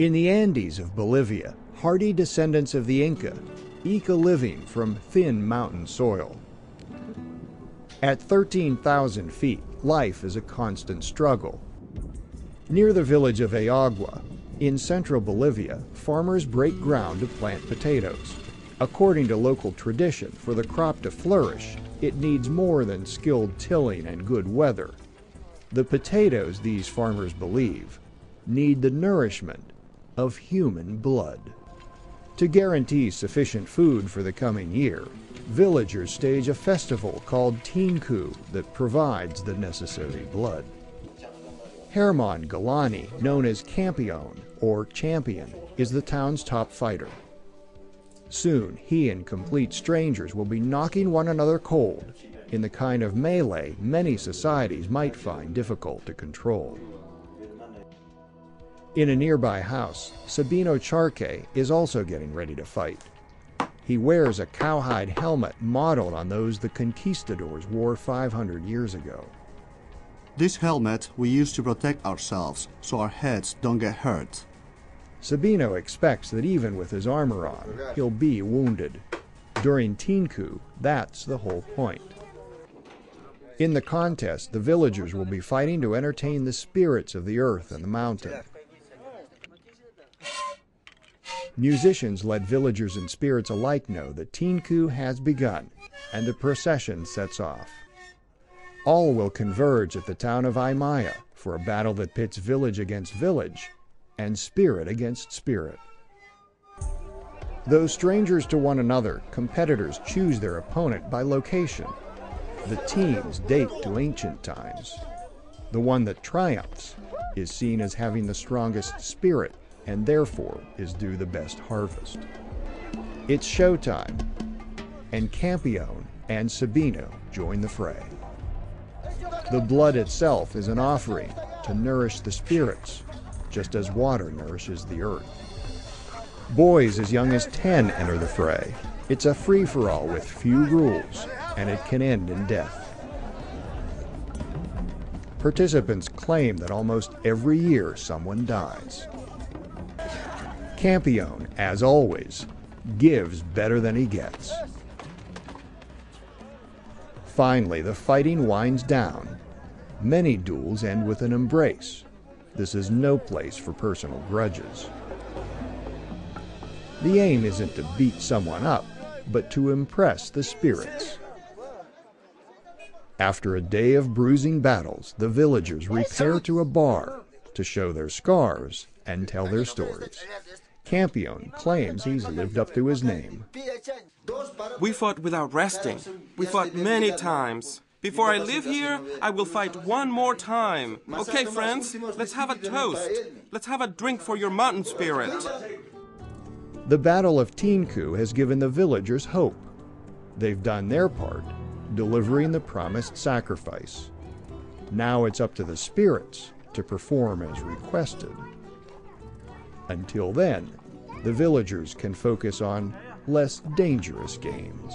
In the Andes of Bolivia, hardy descendants of the Inca eke a living from thin mountain soil. At 13,000 feet, life is a constant struggle. Near the village of Ayagua, in central Bolivia, farmers break ground to plant potatoes. According to local tradition, for the crop to flourish, it needs more than skilled tilling and good weather. The potatoes, these farmers believe, need the nourishment of human blood. To guarantee sufficient food for the coming year, villagers stage a festival called Tinku that provides the necessary blood. Herman Galani, known as Campeon or Champion, is the town's top fighter. Soon, he and complete strangers will be knocking one another cold in the kind of melee many societies might find difficult to control. In a nearby house, Sabino Charque is also getting ready to fight. He wears a cowhide helmet modeled on those the conquistadors wore 500 years ago. This helmet we use to protect ourselves so our heads don't get hurt. Sabino expects that even with his armor on, he'll be wounded. During Tinku, that's the whole point. In the contest, the villagers will be fighting to entertain the spirits of the earth and the mountain. Musicians let villagers and spirits alike know that Tinku has begun, and the procession sets off. All will converge at the town of Aymaya for a battle that pits village against village and spirit against spirit. Though strangers to one another, competitors choose their opponent by location. The teams date to ancient times. The one that triumphs is seen as having the strongest spirit and therefore is due the best harvest. It's showtime, and Campeon and Sabino join the fray. The blood itself is an offering to nourish the spirits, just as water nourishes the earth. Boys as young as 10 enter the fray. It's a free for all with few rules, and it can end in death. Participants claim that almost every year someone dies. Campeon, as always, gives better than he gets. Finally, the fighting winds down. Many duels end with an embrace. This is no place for personal grudges. The aim isn't to beat someone up, but to impress the spirits. After a day of bruising battles, the villagers repair to a bar to show their scars and tell their stories. Campeon claims he's lived up to his name. We fought without resting. We fought many times. Before I leave here, I will fight one more time. Okay, friends, let's have a toast. Let's have a drink for your mountain spirit. The Battle of Tinku has given the villagers hope. They've done their part, delivering the promised sacrifice. Now it's up to the spirits to perform as requested. Until then, the villagers can focus on less dangerous games.